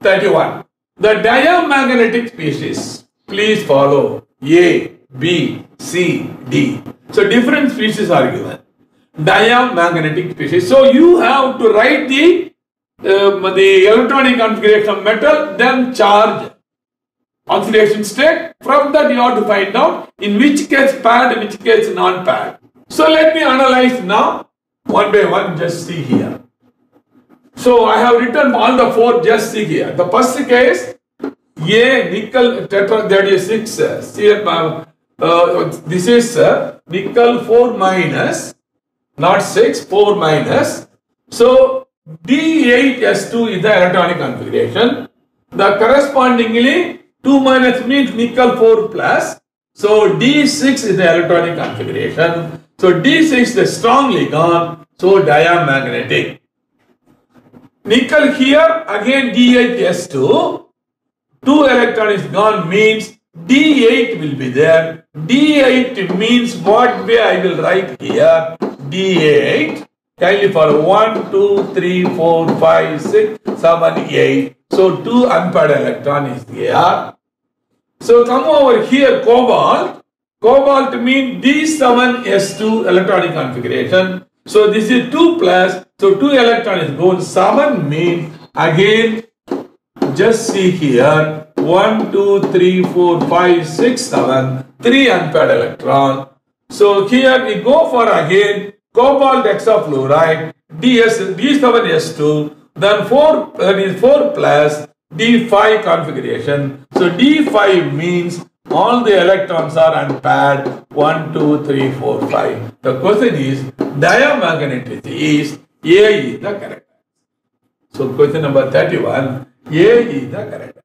31. The diamagnetic species, please follow A, B, C, D. So different species are given. Diamagnetic species. So you have to write the um, the electronic configuration of metal, then charge oxidation state. From that you have to find out in which case paired, which case non-paired. So let me analyze now one by one. Just see here. So I have written all the four. Just see here. The first case A nickel tetra that is six. uh, uh, this is uh, nickel four minus, not six four minus. So D8S2 is the electronic configuration. The correspondingly 2 minus means nickel 4 plus. So D6 is the electronic configuration. So D6 is the strongly gone. So diamagnetic. Nickel here again D8S2. 2 electron is gone means D8 will be there. D8 means what way I will write here. D8 kindly follow 1, 2, 3, 4, 5, 6, 7, 8. So 2 unpaired electron is here. So come over here cobalt. Cobalt means D7S2 electronic configuration. So this is 2 plus. So 2 electron is gone. 7 means again just see here 1, 2, 3, 4, 5, 6, 7, 3 unpaired electron. So here we go for again cobalt hexafluoride DS, D7S2 then 4 that is 4 plus D5 configuration. So D5 means all the electrons are unpaired 1, 2, 3, 4, 5. The question is diamagneticity is A is the correct. answer. So question number 31 A is the correct.